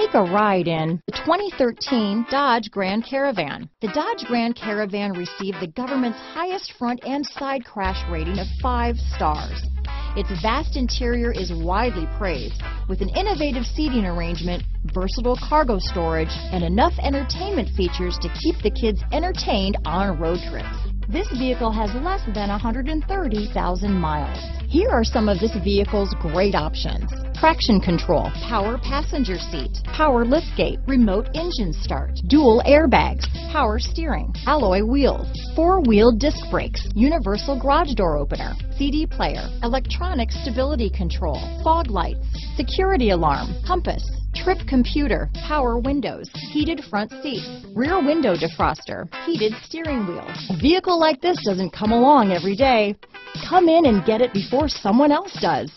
Take a ride in the 2013 Dodge Grand Caravan. The Dodge Grand Caravan received the government's highest front and side crash rating of five stars. Its vast interior is widely praised, with an innovative seating arrangement, versatile cargo storage, and enough entertainment features to keep the kids entertained on road trips. This vehicle has less than 130,000 miles. Here are some of this vehicle's great options. Traction control, power passenger seat, power liftgate, remote engine start, dual airbags, power steering, alloy wheels, four-wheel disc brakes, universal garage door opener, CD player, electronic stability control, fog lights, security alarm, compass, trip computer, power windows, heated front seats, rear window defroster, heated steering wheel. A vehicle like this doesn't come along every day. Come in and get it before someone else does.